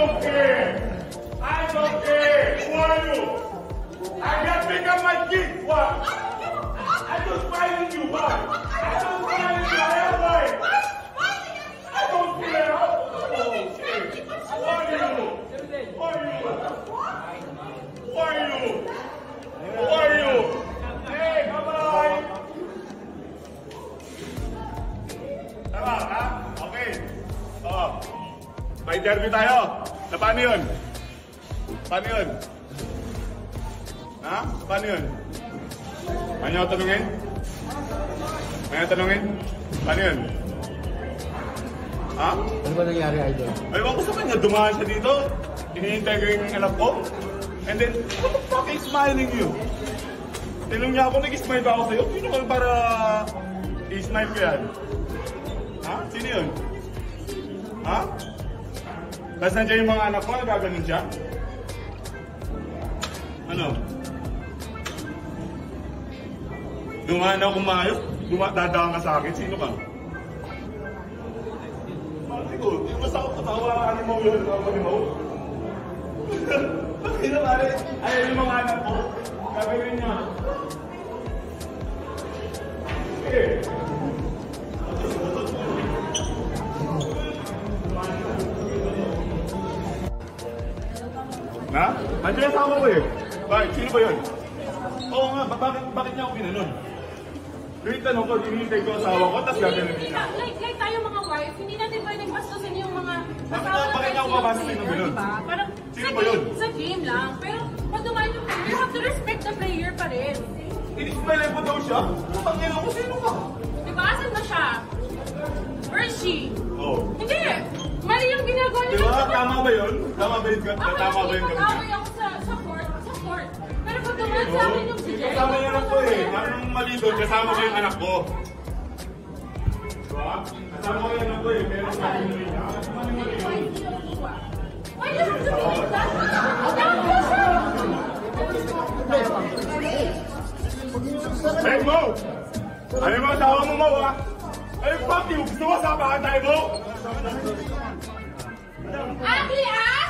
don't care. I don't care. Who are you? I just pick up my kids. What? I don't find you. What? I don't find you. I am white. I don't care. Who are you? Who are you? Who are you? Who are you? Hey, come on. Tama, ha? Okay. Oo. May interview tayo. Na paano yun? Paano yun? Ha? Paano yun? Ano yung tanungin? Ano yung tanungin? Paano yun? Ha? Ano ba nangyari, Idol? Ay, ko sa kanya, dumaan siya dito. Hinihintay ko yung anak ko. And then, what the fuck is smiling you? Tinong niya ako, nag-smile ba ako sa'yo? Sino ka para i-smile ko yan? Ha? Sino yun? Ha? Tapos nandiyan yung mga anak ko, nagaganon siya? Ano? Dumaan ako maayos? Duma dadaan ka sa akin? Sino ka? Mati ko, di mo sa katawa ka mo yun, katawa mo. Sino pare? Ayaw yung mga anak ko. Gagawin niya. Sige. Na? Nandiyan yung asawa ko eh. Bakit? Sino ba yun? Oo nga, ba- bakit, bakit niya ako ginanon? Yung tanong ko, hinihintay ko ang asawa ko, tapos gaganon Hindi niya. na, like, like tayo mga wife, hindi natin pwedeng bastusin yung mga asawa na- bakit ako babastusin ng player, ganun? diba? Parang Sino ba yun? Sa game lang. Pero pag dumaan yung player, you have to respect the player pa rin. Inismailay ko daw siya. Putangin ako, sino ka? Yun? Tama ba yun? Ako Tama ako sa, sa court, sa court. Pero pag dumaan sa akin yung si Jay, Kasama yung anak ko eh. Anong mali doon? Kasama ko yung anak ko. Diba? Kasama ko yung anak ko eh. Pero sa akin mali. Ano mali mali yun? Why do you have to do that? Tama siya! Hey Mo! Ano yung asawa mo Mo ha? Ay fuck you! Gusto mo sabahan tayo Mo? Ugly ass!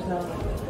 there's no